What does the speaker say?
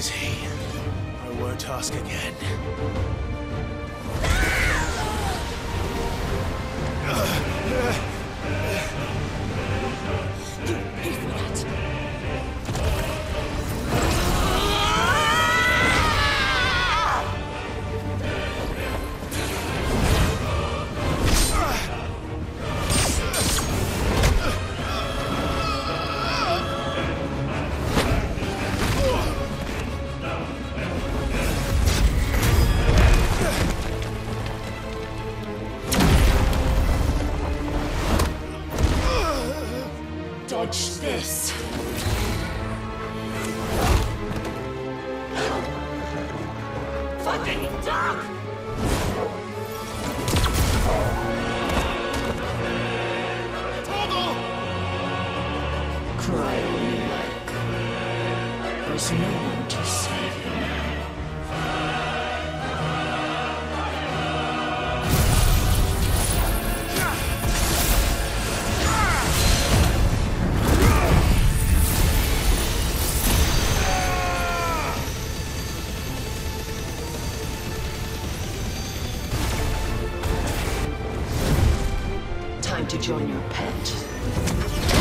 is won't ask again. Watch this. Fucking duck! Cry all you like. There's no one to save to join your pet.